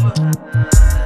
Bye.